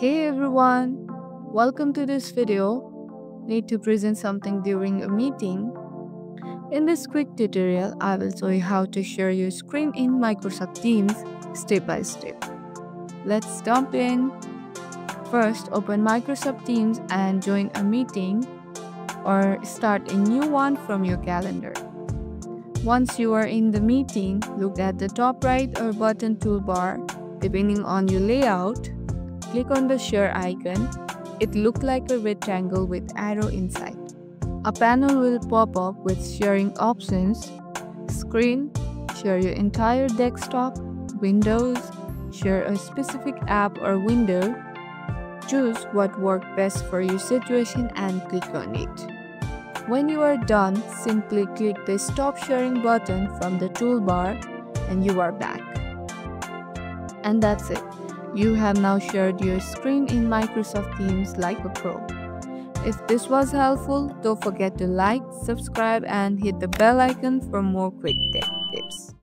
Hey everyone, welcome to this video. Need to present something during a meeting? In this quick tutorial, I will show you how to share your screen in Microsoft Teams step by step. Let's jump in. First, open Microsoft Teams and join a meeting or start a new one from your calendar. Once you are in the meeting, look at the top right or button toolbar. Depending on your layout, click on the share icon. It looks like a rectangle with arrow inside. A panel will pop up with sharing options, screen, share your entire desktop, windows, share a specific app or window, choose what works best for your situation and click on it. When you are done, simply click the stop sharing button from the toolbar and you are back. And that's it. You have now shared your screen in Microsoft Teams like a pro. If this was helpful, don't forget to like, subscribe and hit the bell icon for more quick tech tips.